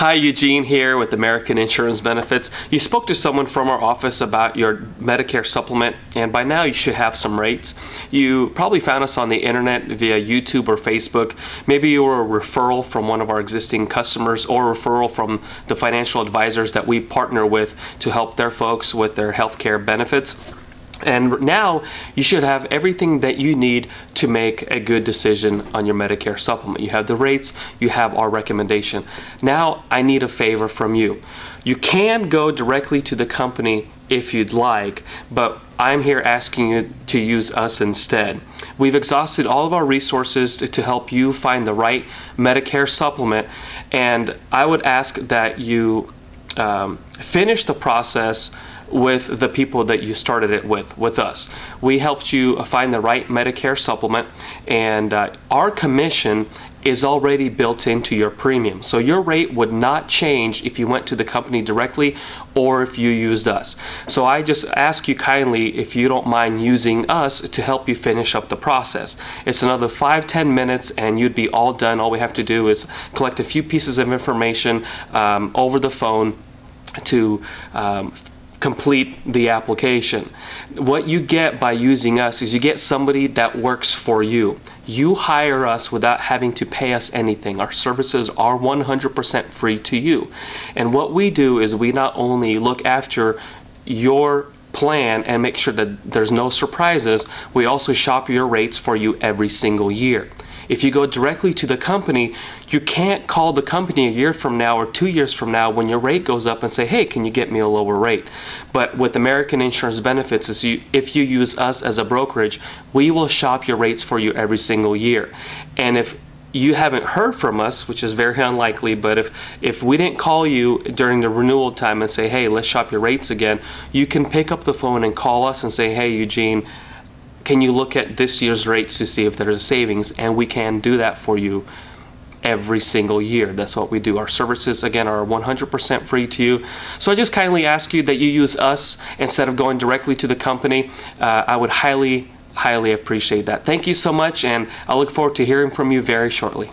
Hi, Eugene here with American Insurance Benefits. You spoke to someone from our office about your Medicare supplement, and by now you should have some rates. You probably found us on the internet via YouTube or Facebook. Maybe you were a referral from one of our existing customers or a referral from the financial advisors that we partner with to help their folks with their healthcare benefits. And now you should have everything that you need to make a good decision on your Medicare supplement. You have the rates, you have our recommendation. Now I need a favor from you. You can go directly to the company if you'd like, but I'm here asking you to use us instead. We've exhausted all of our resources to, help you find the right Medicare supplement, and I would ask that you um, finish the process with the people that you started it with, with us. We helped you find the right Medicare supplement, and uh, our commission is already built into your premium. So your rate would not change if you went to the company directly or if you used us. So I just ask you kindly if you don't mind using us to help you finish up the process. It's another five ten minutes and you'd be all done. All we have to do is collect a few pieces of information um, over the phone to um, complete the application. What you get by using us is you get somebody that works for you. You hire us without having to pay us anything. Our services are 100% free to you. And what we do is we not only look after your plan and make sure that there's no surprises, we also shop your rates for you every single year. If you go directly to the company, you can't call the company a year from now or two years from now when your rate goes up and say, hey, can you get me a lower rate? But with American Insurance Benefits, is you, if you use us as a brokerage, we will shop your rates for you every single year. And if you haven't heard from us, which is very unlikely, but if, if we didn't call you during the renewal time and say, hey, let's shop your rates again, you can pick up the phone and call us and say, hey, Eugene, can you look at this year's rates to see if there's a savings? And we can do that for you every single year. That's what we do. Our services, again, are 100% free to you. So I just kindly ask you that you use us instead of going directly to the company. Uh, I would highly, highly appreciate that. Thank you so much, and I look forward to hearing from you very shortly.